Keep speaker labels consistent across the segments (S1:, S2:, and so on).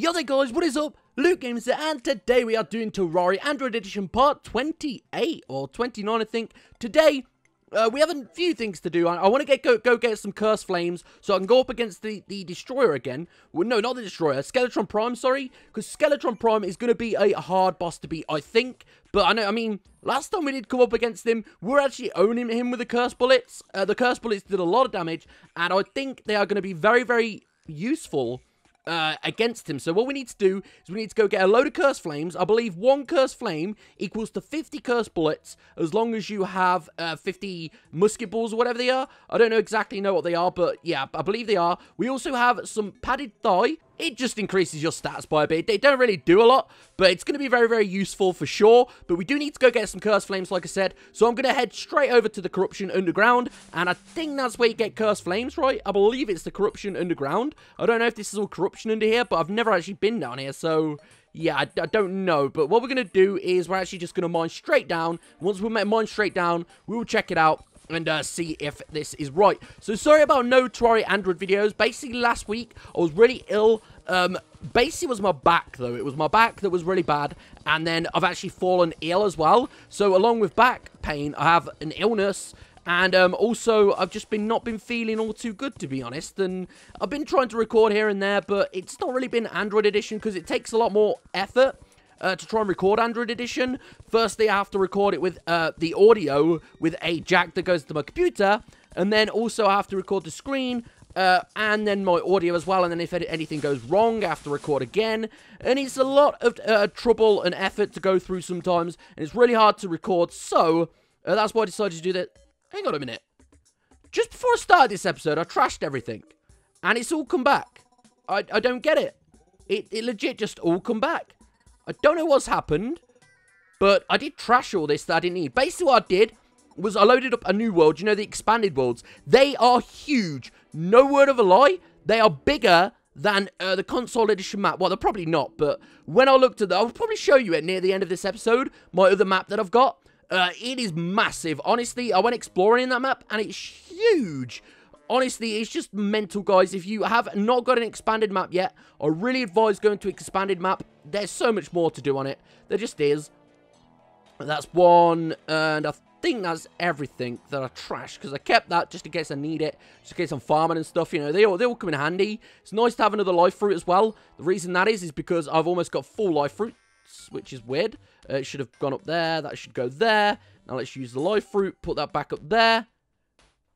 S1: Yo there guys, what is up? Luke Games here, and today we are doing Terraria Android Edition part 28, or 29 I think. Today, uh, we have a few things to do. I, I want to get go, go get some Curse Flames, so I can go up against the, the Destroyer again. Well, no, not the Destroyer, Skeletron Prime, sorry. Because Skeletron Prime is going to be a hard boss to beat, I think. But I know, I mean, last time we did come up against him, we are actually owning him with the Curse Bullets. Uh, the Curse Bullets did a lot of damage, and I think they are going to be very, very useful uh, against him. So what we need to do is we need to go get a load of curse flames. I believe one curse flame equals to 50 curse bullets as long as you have uh, 50 musket balls or whatever they are. I don't know exactly know what they are, but yeah, I believe they are. We also have some Pad Thai it just increases your stats by a bit. They don't really do a lot, but it's going to be very, very useful for sure. But we do need to go get some Curse Flames, like I said. So I'm going to head straight over to the Corruption Underground, and I think that's where you get Curse Flames, right? I believe it's the Corruption Underground. I don't know if this is all Corruption under here, but I've never actually been down here, so... Yeah, I, I, don't know, but what we're going to do is we're actually just going to mine straight down. Once we mine straight down, we will check it out, and uh, see if this is right. So sorry about no Terraria Android videos. Basically, last week, I was really ill. Um, basically, was my back, though. It was my back that was really bad, and then I've actually fallen ill as well. So along with back pain, I have an illness, and um, also, I've just been not been feeling all too good, to be honest. And I've been trying to record here and there, but it's not really been Android Edition because it takes a lot more effort uh, to try and record Android Edition. Firstly, I have to record it with uh, the audio with a jack that goes to my computer. And then also I have to record the screen uh, and then my audio as well. And then if anything goes wrong, I have to record again. And it's a lot of uh, trouble and effort to go through sometimes. And it's really hard to record. So uh, that's why I decided to do that. Hang on a minute. Just before I started this episode, I trashed everything. And it's all come back. I, I don't get it. It, it legit just all come back. I don't know what's happened, but I did trash all this that I didn't need. Basically what I did was I loaded up a new world. You know, the expanded worlds. They are huge. No word of a lie. They are bigger than uh, the console edition map. Well, they're probably not, but when I looked at that, I'll probably show you it near the end of this episode, my other map that I've got. Uh, it is massive. Honestly, I went exploring in that map, and it's huge honestly, it's just mental, guys. If you have not got an expanded map yet, I really advise going to expanded map. There's so much more to do on it. There just is. That's one, and I think that's everything that I trashed, because I kept that just in case I need it, just in case I'm farming and stuff, you know, they all, they all come in handy. It's nice to have another life fruit as well. The reason that is, is because I've almost got full life fruits, which is weird. Uh, it should have gone up there, that should go there. Now let's use the life fruit, put that back up there.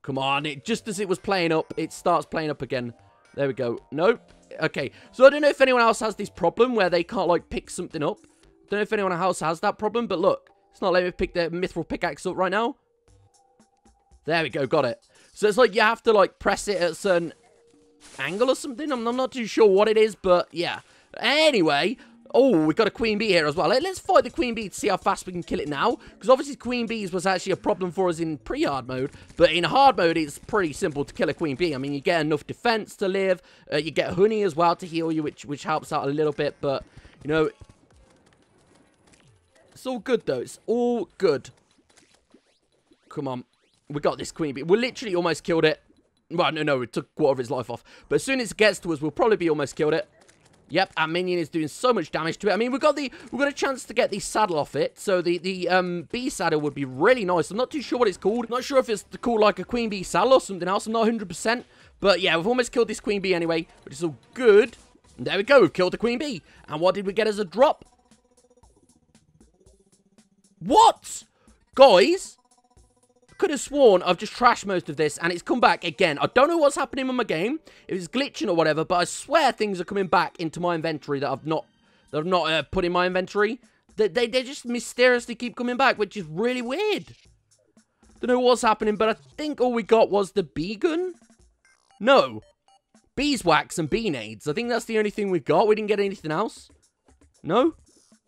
S1: Come on, it just as it was playing up, it starts playing up again. There we go. Nope. Okay, so I don't know if anyone else has this problem where they can't, like, pick something up. Don't know if anyone else has that problem, but look. It's not letting me pick the mithril pickaxe up right now. There we go, got it. So it's like you have to, like, press it at a certain angle or something. I'm, I'm not too sure what it is, but yeah. Anyway, Oh, we've got a queen bee here as well. Let's fight the queen bee to see how fast we can kill it now. Because obviously queen bees was actually a problem for us in pre-hard mode. But in hard mode, it's pretty simple to kill a queen bee. I mean, you get enough defense to live. Uh, you get honey as well to heal you, which, which helps out a little bit. But, you know, it's all good, though. It's all good. Come on. We got this queen bee. We literally almost killed it. Well, no, no, it took quarter of its life off. But as soon as it gets to us, we'll probably be almost killed it. Yep, our minion is doing so much damage to it. I mean, we've got the we've got a chance to get the saddle off it. So the the um, bee saddle would be really nice. I'm not too sure what it's called. not sure if it's called like a queen bee saddle or something else. I'm not 100%. But yeah, we've almost killed this queen bee anyway, which is all good. And there we go. We've killed the queen bee. And what did we get as a drop? What? Guys, could have sworn I've just trashed most of this and it's come back again. I don't know what's happening with my game. If it's glitching or whatever, but I swear things are coming back into my inventory that I've not that I've not uh, put in my inventory. They, they, they just mysteriously keep coming back, which is really weird. Don't know what's happening, but I think all we got was the bee gun. No. Beeswax and Beenades. I think that's the only thing we've got. We didn't get anything else. No?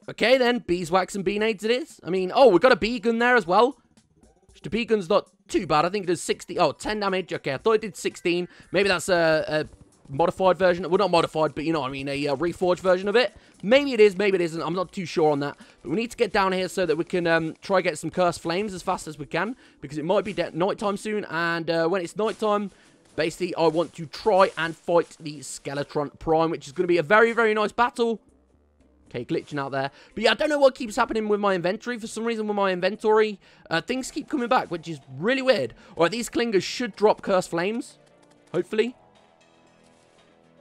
S1: Okay, then. Beeswax and Beenades it is. I mean, oh, we've got a bee gun there as well. Bee Gun's not too bad. I think it does 60... Oh, 10 damage. Okay, I thought it did 16. Maybe that's a, a modified version. Well, not modified, but you know what I mean. A, a reforged version of it. Maybe it is, maybe it isn't. I'm not too sure on that. But we need to get down here so that we can um, try get some cursed flames as fast as we can. Because it might be nighttime soon. And uh, when it's nighttime, Basically, I want to try and fight the Skeletron Prime, which is going to be a very, very nice battle. Okay, glitching out there. But yeah, I don't know what keeps happening with my inventory. For some reason, with my inventory, uh, things keep coming back, which is really weird. Alright, these clingers should drop Cursed Flames. Hopefully.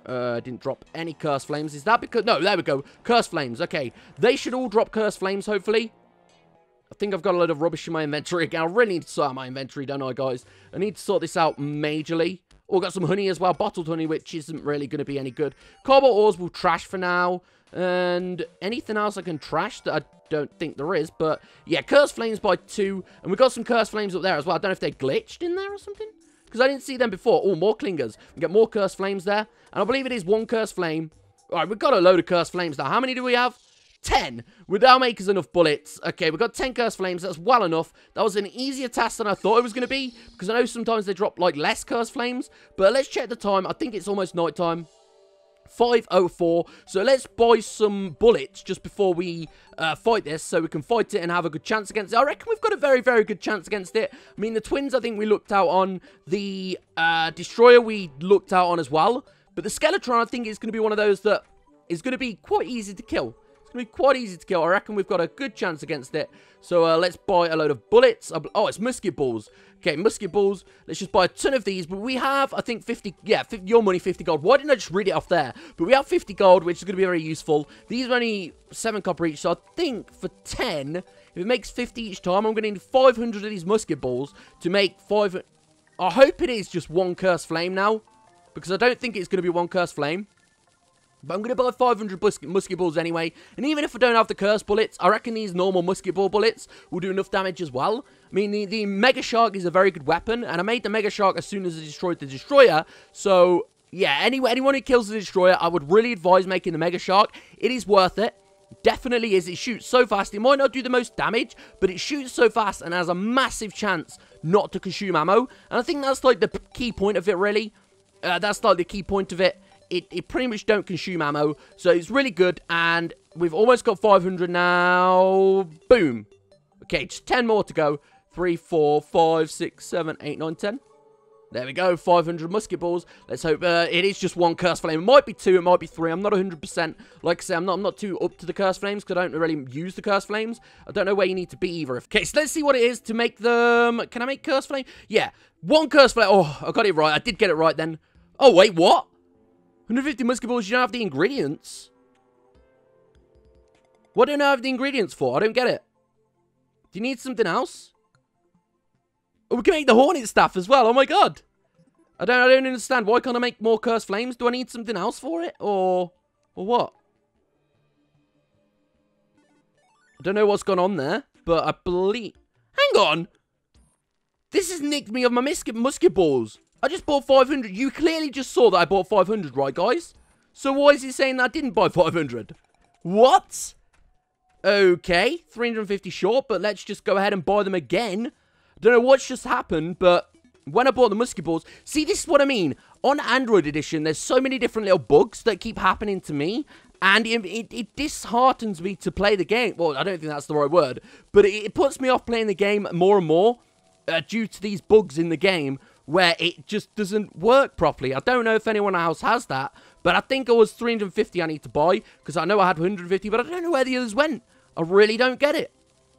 S1: Uh, didn't drop any Cursed Flames. Is that because... No, there we go. Cursed Flames. Okay. They should all drop Cursed Flames, hopefully. I think I've got a load of rubbish in my inventory again. I really need to sort out my inventory, don't I, guys? I need to sort this out majorly. Oh, got some honey as well. Bottled honey, which isn't really going to be any good. Cobalt ores will trash for now. And anything else I can trash that I don't think there is. But, yeah, Curse Flames by two. And we've got some Curse Flames up there as well. I don't know if they're glitched in there or something. Because I didn't see them before. Oh, more Clingers. We get more Curse Flames there. And I believe it is one Curse Flame. Alright, we've got a load of Curse Flames now. How many do we have? 10. Would that make us enough bullets? Okay, we've got 10 Cursed Flames. That's well enough. That was an easier task than I thought it was going to be. Because I know sometimes they drop, like, less Cursed Flames. But let's check the time. I think it's almost night time. 504 so let's buy some bullets just before we uh, fight this so we can fight it and have a good chance against it I reckon we've got a very very good chance against it I mean the twins I think we looked out on the uh, destroyer we looked out on as well but the Skeletron I think is going to be one of those that is going to be quite easy to kill going to be quite easy to kill. I reckon we've got a good chance against it. So uh, let's buy a load of bullets. Oh, it's musket balls. Okay, musket balls. Let's just buy a ton of these. But we have, I think, 50... Yeah, 50, your money, 50 gold. Why didn't I just read it off there? But we have 50 gold, which is going to be very useful. These are only 7 copper each. So I think for 10, if it makes 50 each time, I'm going to need 500 of these musket balls to make 5... I hope it is just one curse flame now. Because I don't think it's going to be one curse flame. But I'm going to buy 500 musket, balls anyway. And even if I don't have the curse bullets, I reckon these normal musket ball bullets will do enough damage as well. I mean, the, the Mega Shark is a very good weapon. And I made the Mega Shark as soon as I destroyed the Destroyer. So, yeah, anyway, anyone who kills the Destroyer, I would really advise making the Mega Shark. It is worth it. Definitely is. It shoots so fast. It might not do the most damage, but it shoots so fast and has a massive chance not to consume ammo. And I think that's like the key point of it, really. Uh, that's like the key point of it it, it pretty much don't consume ammo. So it's really good. And we've almost got 500 now. Boom. Okay, just 10 more to go. 3, 4, 5, 6, 7, 8, 9, 10. There we go, 500 musket balls. Let's hope uh, it is just one curse flame. It might be two, it might be three. I'm not 100%. Like I say, I'm not, I'm not too up to the curse flames because I don't really use the curse flames. I don't know where you need to be either. Okay, so let's see what it is to make them... Can I make curse flame? Yeah, one curse flame. Oh, I got it right. I did get it right then. Oh, wait, what? 150 musket balls, you don't have the ingredients. What do you have the ingredients for? I don't get it. Do you need something else? Oh, we can make the Hornet staff as well. Oh my god. I don't I don't understand. Why can't I make more cursed flames? Do I need something else for it? Or or what? I don't know what's gone on there, but I believe... Hang on! This has nicked me of my musket balls. I just bought 500. You clearly just saw that I bought 500, right, guys? So why is he saying that I didn't buy 500? What? Okay, 350 short, but let's just go ahead and buy them again. Don't know what's just happened, but when I bought the musket balls... See, this is what I mean. On Android Edition, there's so many different little bugs that keep happening to me. And it, it, it, disheartens me to play the game. Well, I don't think that's the right word. But it, it puts me off playing the game more and more uh, due to these bugs in the game where it just doesn't work properly. I don't know if anyone else has that, but I think it was 350 I need to buy, because I know I had 150, but I don't know where the others went. I really don't get it.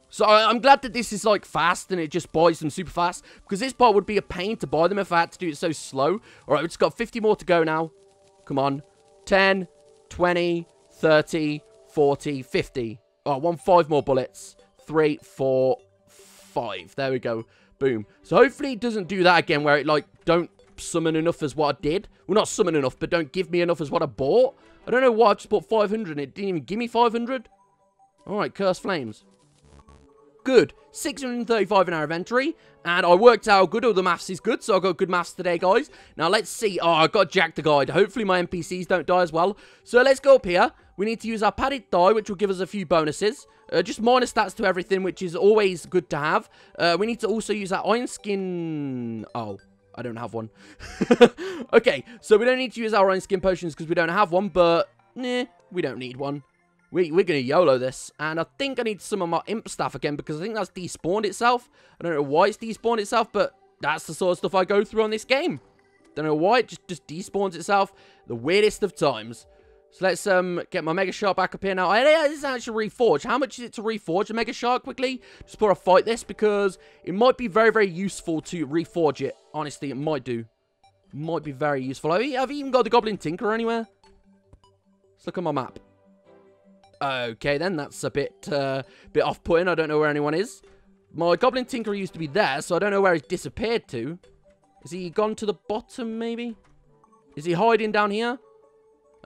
S1: So I'm glad that this is like fast and it just buys them super fast, because this part would be a pain to buy them if I had to do it so slow. Alright, we've just got 50 more to go now. Come on. 10, 20, 30, 40, 50. Oh, I want five more bullets. Three, four, five. There we go. Boom. So hopefully it doesn't do that again where it, like, don't summon enough as what I did. Well, not summon enough, but don't give me enough as what I bought. I don't know why I just bought 500 and it didn't even give me 500. Alright, Curse Flames. Good. 635 in our inventory. And I worked out good. All the maths is good, so I got good maths today, guys. Now, let's see. Oh, I got Jack the Guide. Hopefully, my NPCs don't die as well. So, let's go up here. We need to use our Pad Thai, which will give us a few bonuses. Uh, just minor stats to everything, which is always good to have. Uh, we need to also use our iron skin... Oh, I don't have one. okay, so we don't need to use our iron skin potions because we don't have one, but... Nah, we don't need one. We, we're going to YOLO this. And I think I need some of my imp staff again because I think that's despawned itself. I don't know why it's despawned itself, but that's the sort of stuff I go through on this game. Don't know why. It just, just despawns itself. The weirdest of times. So let's um get my Mega Shark back up here now. I, this is actually reforged. How much is it to reforge a Mega Shark quickly? Just before I fight this because it might be very, very useful to reforge it. Honestly, it might do. Might be very useful. Have you, have you even got the Goblin Tinker anywhere? Let's look at my map. Okay, then. That's a bit, uh, bit off-putting. I don't know where anyone is. My Goblin Tinker used to be there, so I don't know where he's disappeared to. Is he gone to the bottom, maybe? Is he hiding down here?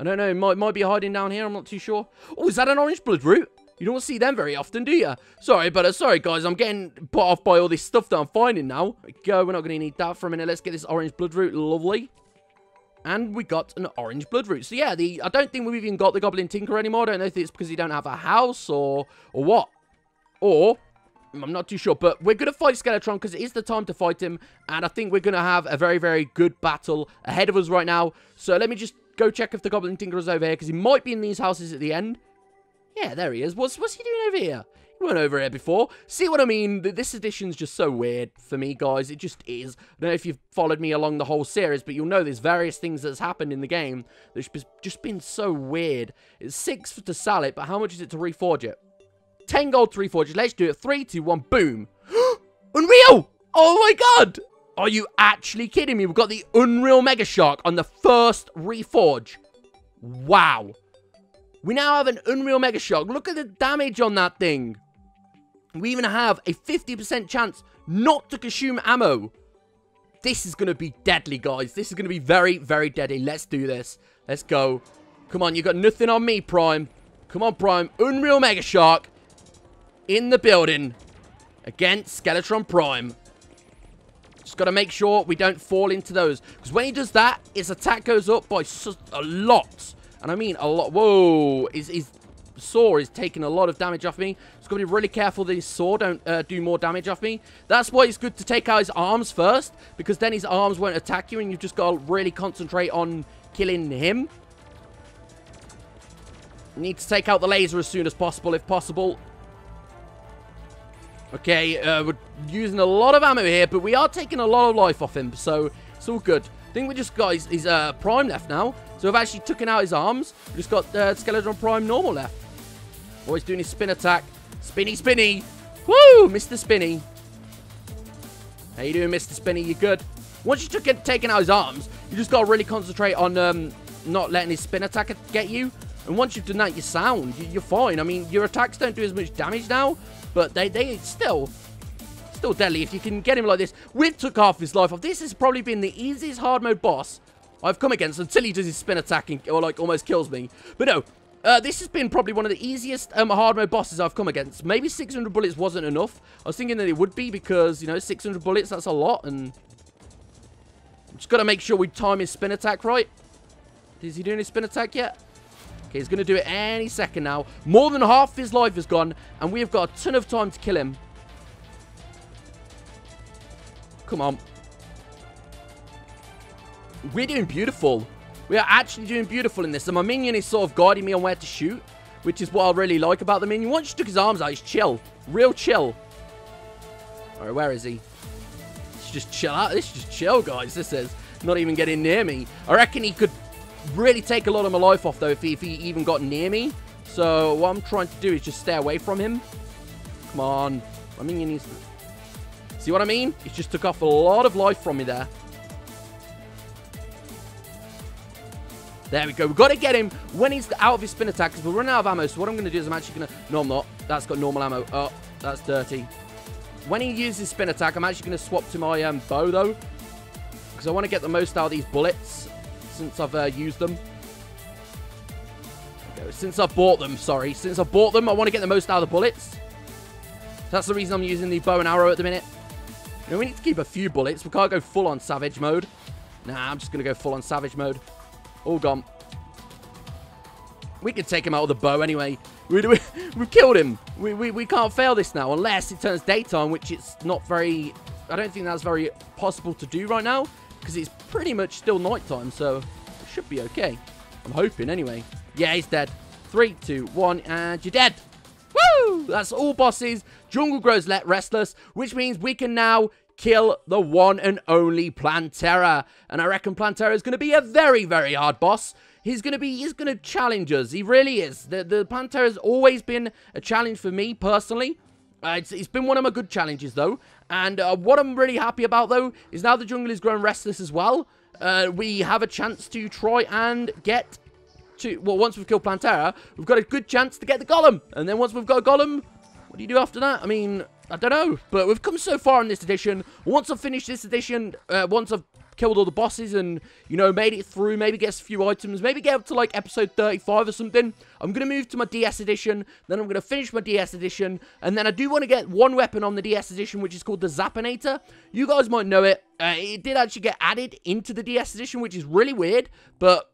S1: I don't know. It might, might be hiding down here. I'm not too sure. Oh, is that an orange bloodroot? You don't see them very often, do you? Sorry, but uh, sorry, guys. I'm getting put off by all this stuff that I'm finding now. go. We're not going to need that for a minute. Let's get this orange bloodroot. Lovely. And we got an orange bloodroot. So, yeah, the I don't think we've even got the Goblin Tinker anymore. I don't know if it's because you don't have a house or, or what. Or I'm not too sure, but we're going to fight Skeletron because it is the time to fight him, and I think we're going to have a very, very good battle ahead of us right now. So let me just go check if the Goblin Tinker is over here, because he might be in these houses at the end. Yeah, there he is. What's, what's he doing over here? He weren't over here before. See what I mean? This edition's just so weird for me, guys. It just is. I don't know if you've followed me along the whole series, but you'll know there's various things that's happened in the game that's just been so weird. It's six to sell it, but how much is it to reforge it? 10 gold, 3 forges. Let's do it. Three, two, one, boom. Unreal! Oh my god! Are you actually kidding me? We've got the Unreal Mega Shark on the first reforge. Wow. We now have an Unreal Mega Shark. Look at the damage on that thing. We even have a 50% chance not to consume ammo. This is going to be deadly, guys. This is going to be very, very deadly. Let's do this. Let's go. Come on, you got nothing on me, Prime. Come on, Prime. Unreal Mega Shark in the building against Skeletron Prime. Just got to make sure we don't fall into those. Because when he does that, his attack goes up by a lot. And I mean a lot. Whoa. His, his saw is taking a lot of damage off me. Just got to be really careful that his saw don't uh, do more damage off me. That's why it's good to take out his arms first. Because then his arms won't attack you. And you've just got to really concentrate on killing him. Need to take out the laser as soon as possible, if possible. Okay, uh, we're using a lot of ammo here, but we are taking a lot of life off him, so it's all good. I think we just got his, his uh, Prime left now. So we've actually taken out his arms. We just got uh, Skeletron Prime normal left. Always doing his spin attack. Spinny, spinny. Woo, Mr. Spinny. How you doing, Mr. Spinny? You good? Once you took it, taken out his arms, you just got to really concentrate on um, not letting his spin attack get you. And once you've done that, you're sound. You're fine. I mean, your attacks don't do as much damage now, but they, they still, still deadly if you can get him like this. We've took half his life off. This has probably been the easiest hard mode boss I've come against until he does his spin attack and, or like almost kills me. But no, uh, this has been probably one of the easiest um, hard mode bosses I've come against. Maybe 600 bullets wasn't enough. I was thinking that it would be because, you know, 600 bullets, that's a lot. And just got to make sure we time his spin attack right. Is he doing his spin attack yet? Okay, he's going to do it any second now. More than half his life is gone, and we've got a ton of time to kill him. Come on. We're doing beautiful. We are actually doing beautiful in this. And my minion is sort of guiding me on where to shoot, which is what I really like about the minion. Once he took his arms out, he's chill. Real chill. Alright, where is he? Let's just chill out. This is just chill, guys. This is not even getting near me. I reckon he could really take a lot of my life off, though, if he, if he even got near me. So what I'm trying to do is just stay away from him. Come on. I mean, he needs to... See what I mean? He just took off a lot of life from me there. There we go. We've got to get him when he's out of his spin attack because we're running out of ammo. So what I'm going to do is I'm actually going to... No, I'm not. That's got normal ammo. Oh, that's dirty. When he uses spin attack, I'm actually going to swap to my um, bow, though. Because I want to get the most out of these bullets since I've uh, used them. Since I've bought them, sorry. Since I've bought them, I want to get the most out of the bullets. That's the reason I'm using the bow and arrow at the minute. You know, we need to keep a few bullets. We can't go full on savage mode. Nah, I'm just going to go full on savage mode. All gone. We could take him out with a bow anyway. We, we, we've killed him. We, we, we can't fail this now unless it turns daytime, which it's not very... I don't think that's very possible to do right now because it's pretty much still nighttime, so it should be okay. I'm hoping anyway. Yeah, he's dead. Three, two, one, and you're dead. Woo! That's all bosses. Jungle grows let restless, which means we can now kill the one and only Plantera. And I reckon Plantera is going to be a very, very hard boss. He's going to be, he's going to challenge us. He really is. The, the Plantera has always been a challenge for me, personally. Uh, it's, it's been one of my good challenges, though. And uh, what I'm really happy about, though, is now the jungle is growing restless as well. Uh, we have a chance to try and get to... Well, once we've killed Plantera, we've got a good chance to get the Golem. And then once we've got a Golem, what do you do after that? I mean, I don't know. But we've come so far in this edition. Once I've finished this edition, uh, once I've killed all the bosses and, you know, made it through, maybe gets a few items, maybe get up to, like, episode 35 or something, I'm going to move to my DS edition, then I'm going to finish my DS edition, and then I do want to get one weapon on the DS edition, which is called the Zapinator. You guys might know it. Uh, it did actually get added into the DS edition, which is really weird, but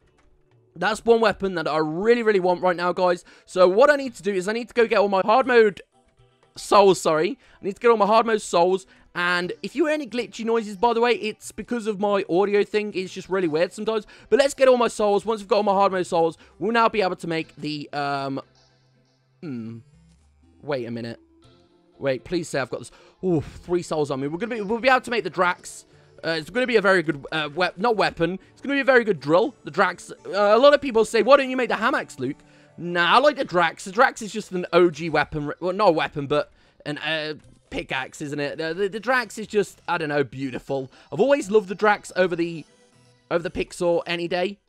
S1: that's one weapon that I really, really want right now, guys. So what I need to do is I need to go get all my hard mode souls, sorry. I need to get all my hard mode souls. And if you hear any glitchy noises, by the way, it's because of my audio thing. It's just really weird sometimes. But let's get all my souls. Once we've got all my hard mode souls, we'll now be able to make the, um... Hmm. Wait a minute. Wait, please say I've got this. Oh, three souls on me. We're gonna be, we'll be able to make the Drax. Uh, it's going to be a very good, uh, not weapon. It's going to be a very good drill. The Drax. Uh, a lot of people say, why don't you make the Hamax, Luke? Nah, I like the Drax. The Drax is just an OG weapon. Well, not a weapon, but an uh, pickaxe, isn't it? The, the, the, Drax is just, I don't know, beautiful. I've always loved the Drax over the over the Pixor any day.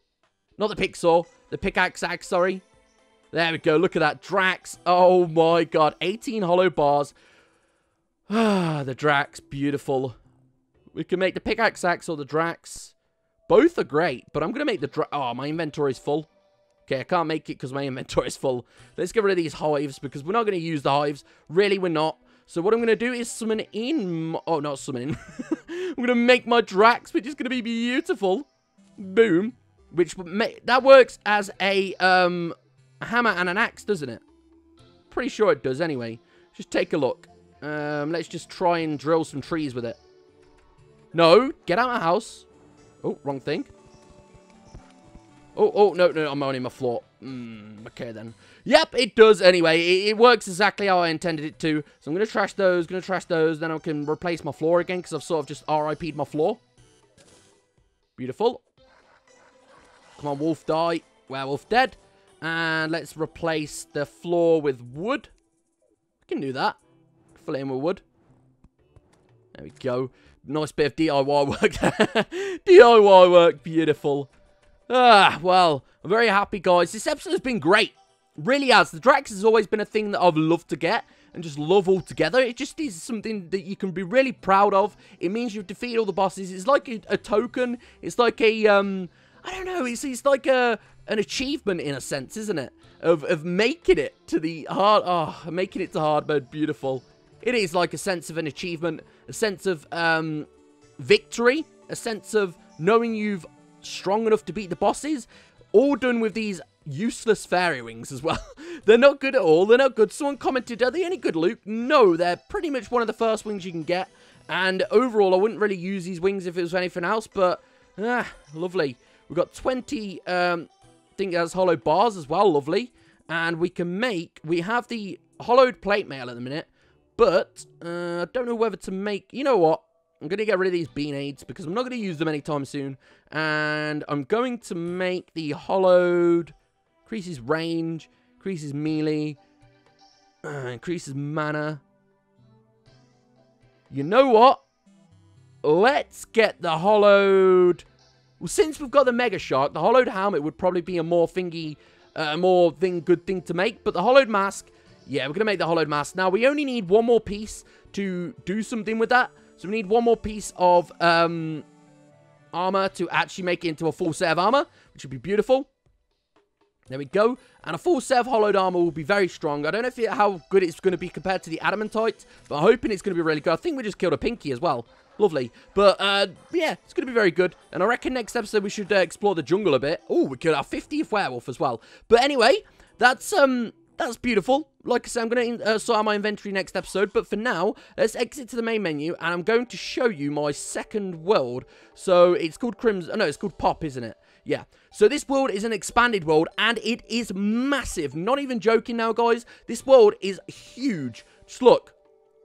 S1: Not the Pixor, the pickaxe axe, sorry. There we go, look at that. Drax, oh my god. 18 hollow bars. Ah, the Drax, beautiful. We can make the pickaxe axe or the Drax. Both are great, but I'm going to make the Drax. Oh, my inventory is full. Okay, I can't make it because my inventory is full. Let's get rid of these hives because we're not going to use the hives. Really, we're not. So what I'm going to do is summon in... Oh, not summon in. I'm going to make my Drax, which is going to be beautiful. Boom. Which that works as a um, hammer and an axe, doesn't it? Pretty sure it does anyway. Just take a look. Um, let's just try and drill some trees with it. No, get out of my house. Oh, wrong thing. Oh, oh, no, no, I'm only my floor. Mm, okay, then. Yep, it does anyway. It, it, works exactly how I intended it to. So I'm going to trash those, going to trash those. Then I can replace my floor again because I've sort of just RIP'd my floor. Beautiful. Come on, wolf die. Werewolf dead. And let's replace the floor with wood. We can do that. Fill it in with wood. There we go. Nice bit of DIY work DIY work. Beautiful. Ah, well, I'm very happy, guys. This episode has been great. Really has. The Drax has always been a thing that I've loved to get and just love altogether. It just is something that you can be really proud of. It means you've defeated all the bosses. It's like a, a token. It's like a, um, I don't know. It's, it's like a an achievement in a sense, isn't it? Of, of making it to the hard, oh, making it to hard mode. Beautiful. It is like a sense of an achievement, a sense of um, victory, a sense of knowing you've strong enough to beat the bosses, all done with these useless fairy wings as well. they're not good at all. They're not good. Someone commented, are they any good, Luke? No, they're pretty much one of the first wings you can get. And overall, I wouldn't really use these wings if it was anything else, but ah, lovely. We've got 20, um, I think that's hollow bars as well, lovely. And we can make, we have the hollowed plate mail at the minute, but uh, I don't know whether to make, you know what? I'm going to get rid of these Beenades because I'm not going to use them anytime soon. And I'm going to make the hollowed, increases range, increases melee, uh, increases mana. You know what? Let's get the hollowed... Well, since we've got the Mega Shark, the hollowed helmet would probably be a more thingy, uh, a uh, more thing, good thing to make. But the hollowed mask, yeah, we're going to make the hollowed mask. Now, we only need one more piece to do something with that. So we need one more piece of um, armor to actually make it into a full set of armor, which would be beautiful. There we go. And a full set of hollowed armor will be very strong. I don't know if it, how good it's going to be compared to the adamantite, but I'm hoping it's going to be really good. I think we just killed a pinky as well. Lovely. But, uh, yeah, it's going to be very good. And I reckon next episode we should uh, explore the jungle a bit. Oh, we killed our 50th werewolf as well. But anyway, that's, um, that's beautiful. Like I said, I'm going to uh, sort out my inventory next episode. But for now, let's exit to the main menu. And I'm going to show you my second world. So it's called Crimson. Oh, no, it's called Pop, isn't it? Yeah. So this world is an expanded world. And it is massive. Not even joking now, guys. This world is huge. Just look.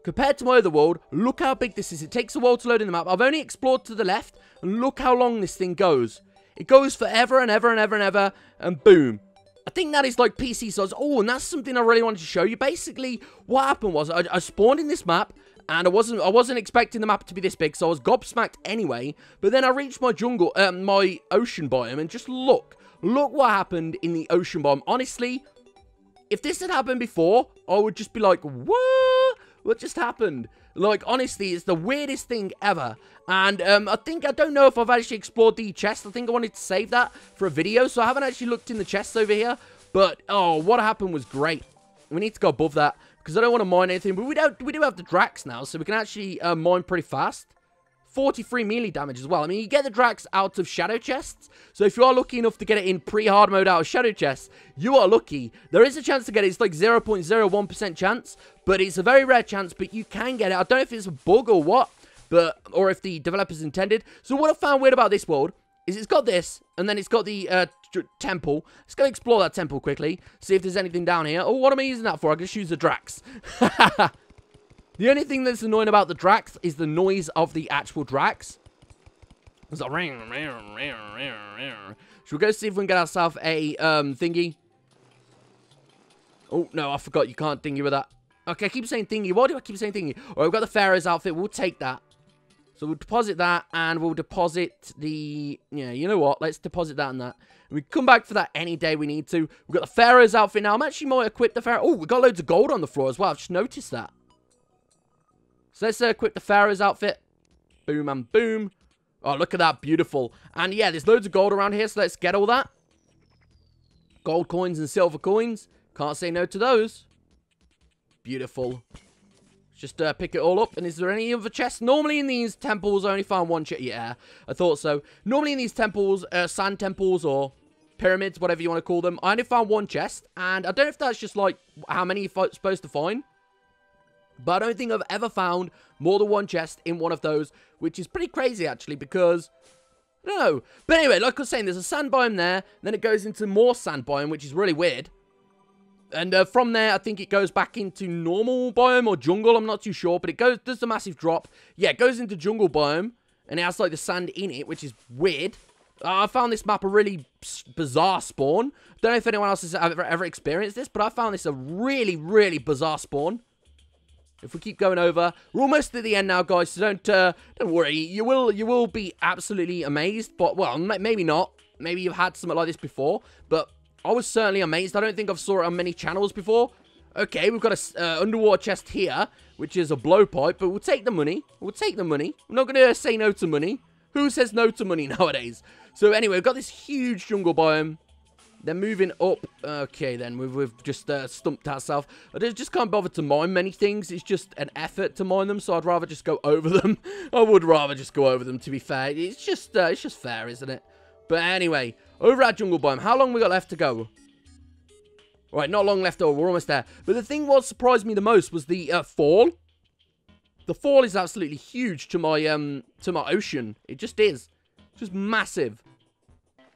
S1: compared to my other world, look how big this is. It takes a while to load in the map. I've only explored to the left, and look how long this thing goes. It goes forever and ever and ever and ever, and boom. I think that is like PC size. Oh, and that's something I really wanted to show you. Basically, what happened was I, I spawned in this map, and I wasn't I wasn't expecting the map to be this big, so I was gobsmacked anyway. But then I reached my jungle, um, my ocean biome, and just look, look what happened in the ocean biome. Honestly, if this had happened before, I would just be like, what? What just happened? Like, honestly, it's the weirdest thing ever. And um, I think, I don't know if I've actually explored the chest. I think I wanted to save that for a video. So I haven't actually looked in the chests over here. But, oh, what happened was great. We need to go above that. Because I don't want to mine anything. But we, don't, we do have the Drax now. So we can actually uh, mine pretty fast. 43 melee damage as well. I mean, you get the Drax out of Shadow Chests, so if you are lucky enough to get it in pre-hard mode out of Shadow Chests, you are lucky. There is a chance to get it. It's like 0.01% chance, but it's a very rare chance, but you can get it. I don't know if it's a bug or what, but or if the developers intended. So what I found weird about this world is it's got this, and then it's got the uh, temple. Let's go explore that temple quickly, see if there's anything down here. Oh, what am I using that for? I can just use the Drax. The only thing that's annoying about the Drax is the noise of the actual Drax. It's like ring, ring, ring, ring, ring. Should we go see if we can get ourselves a um thingy? Oh no, I forgot you can't thingy with that. Okay, I keep saying thingy. Why do I keep saying thingy? Alright, we've got the Pharaoh's outfit. We'll take that. So we'll deposit that and we'll deposit the... Yeah, you know what? Let's deposit that and that. We come back for that any day we need to. We've got the Pharaoh's outfit now. I'm actually more equipped the Pharaoh. Oh, we've got loads of gold on the floor as well. I've just noticed that. So let's uh, equip the Pharaoh's outfit. Boom and boom. Oh, look at that. Beautiful. And yeah, there's loads of gold around here, so let's get all that. Gold coins and silver coins. Can't say no to those. Beautiful. Just uh, pick it all up. And is there any other chests? Normally in these temples, I only found one chest. Yeah, I thought so. Normally in these temples, uh, sand temples or pyramids, whatever you want to call them, I only found one chest. And I don't know if that's just like how many you're supposed to find. But I don't think I've ever found more than one chest in one of those, which is pretty crazy, actually, because... No. But anyway, like I was saying, there's a sand biome there, then it goes into more sand biome, which is really weird. And uh, from there, I think it goes back into normal biome or jungle, I'm not too sure, but it goes does a massive drop. Yeah, it goes into jungle biome, and it has, like, the sand in it, which is weird. Uh, I found this map a really bizarre spawn. Don't know if anyone else has ever, ever experienced this, but I found this a really, really bizarre spawn. If we keep going over, we're almost at the end now, guys. So don't uh, don't worry. You will you will be absolutely amazed. But well, maybe not. Maybe you've had something like this before. But I was certainly amazed. I don't think I've saw it on many channels before. Okay, we've got a uh, underwater chest here, which is a blowpipe. But we'll take the money. We'll take the money. I'm not going to say no to money. Who says no to money nowadays? So anyway, we've got this huge jungle biome. Then moving up. Okay, then we've, we've just uh, stumped ourselves. I just can't bother to mine many things. It's just an effort to mine them, so I'd rather just go over them. I would rather just go over them, to be fair. It's just, uh, it's just fair, isn't it? But anyway, over at Jungle Biome. How long we got left to go? Right, not long left over. We're almost there. But the thing what surprised me the most was the uh, fall. The fall is absolutely huge to my um to my ocean. It just is. just massive.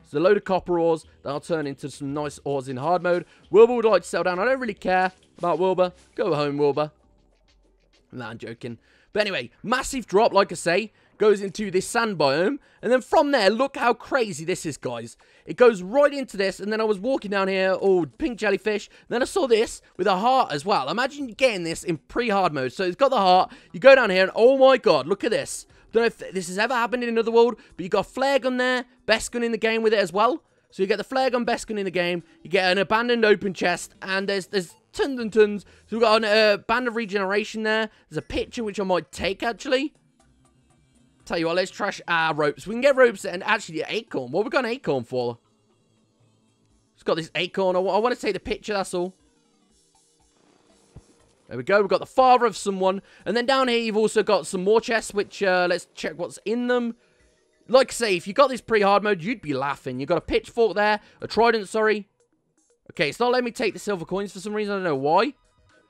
S1: There's a load of copper ores. That'll turn into some nice ores in hard mode. Wilbur would like to sell down. I don't really care about Wilbur. Go home, Wilbur. Nah, I'm joking. But anyway, massive drop, like I say, goes into this sand biome. And then from there, look how crazy this is, guys. It goes right into this. And then I was walking down here, oh, pink jellyfish. Then I saw this with a heart as well. Imagine getting this in pre-hard mode. So it's got the heart. You go down here and, oh my god, look at this. Don't know if this has ever happened in another world, but you got flare gun there, best gun in the game with it as well. So you get the flare gun, best gun in the game. You get an abandoned open chest, and there's there's tons and tons. So we've got a uh, band of regeneration there. There's a picture which I might take actually. Tell you what, let's trash our ropes. We can get ropes and actually acorn. What we got an acorn for? It's got this acorn. I, I want to take the picture. That's all. There we go. We've got the father of someone. And then down here, you've also got some more chests, which, uh, let's check what's in them. Like I say, if you got this pre-hard mode, you'd be laughing. You've got a pitchfork there, a trident, sorry. Okay, it's not letting me take the silver coins for some reason. I don't know why.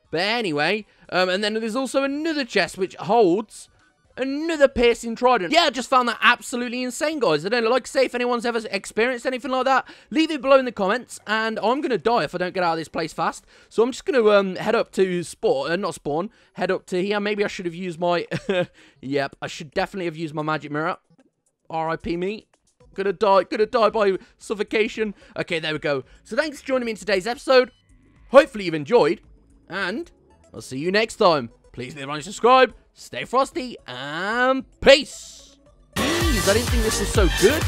S1: But anyway, um, and then there's also another chest which holds another piercing trident. Yeah, I just found that absolutely insane, guys. I don't know, like I say, if anyone's ever experienced anything like that, leave it below in the comments, and I'm going to die if I don't get out of this place fast. So I'm just going to um, head up to spawn, uh, not spawn, head up to here. Maybe I should have used my, yep, I should definitely have used my magic mirror. R.I.P. me. Gonna die, gonna die by suffocation. Okay, there we go. So thanks for joining me in today's episode. Hopefully you've enjoyed, and I'll see you next time. Please leave a like, and subscribe, stay frosty, and peace. Jeez, I didn't think this was so good.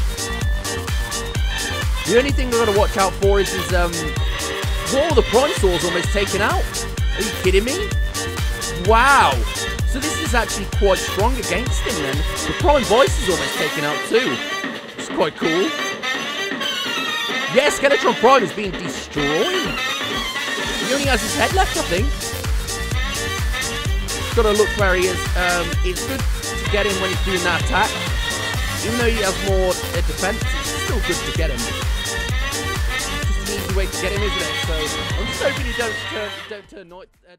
S1: The only thing I gotta watch out for is, is um, whoa, the prime sword's almost taken out. Are you kidding me? Wow. So this is actually quite strong against him then. The Prime Vice is almost taken out too. It's quite cool. Yeah, Skeletron Prime is being destroyed. He only has his head left, I think got to look where he is. Um, it's good to get him when he's doing that attack. Even though he has more uh, defense, it's still good to get him. It's just an easy way to get him, isn't it? So I'm just hoping he don't turn, don't turn night. Uh,